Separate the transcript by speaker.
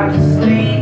Speaker 1: back to sleep.